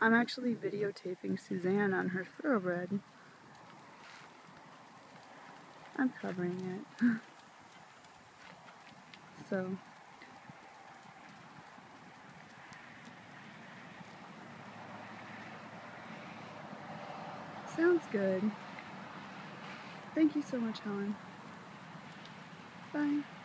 I'm actually videotaping Suzanne on her thoroughbred. I'm covering it. so. Sounds good. Thank you so much, Helen. Bye.